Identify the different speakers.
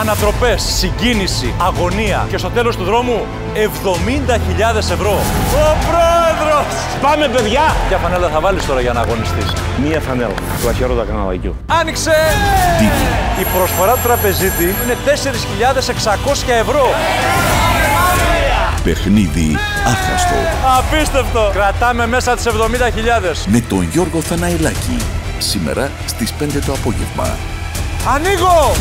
Speaker 1: Ανατροπές, συγκίνηση, αγωνία και στο τέλος του δρόμου 70.000 ευρώ. Ο πρόεδρος!
Speaker 2: Πάμε, παιδιά!
Speaker 1: Ποια φανέλα θα βάλεις τώρα για να αγωνιστείς;
Speaker 2: Μία φανέλα Το αχαιρώτα καναλαγιού.
Speaker 1: Άνοιξε! Η προσφορά του τραπεζίτη είναι 4.600 ευρώ.
Speaker 3: Παιχνίδι άχαστο
Speaker 1: Απίστευτο! Κρατάμε μέσα τις 70.000.
Speaker 3: με τον Γιώργο Θαναϊλάκη. Σήμερα στις 5 το απόγευμα.
Speaker 1: Ανοίγω!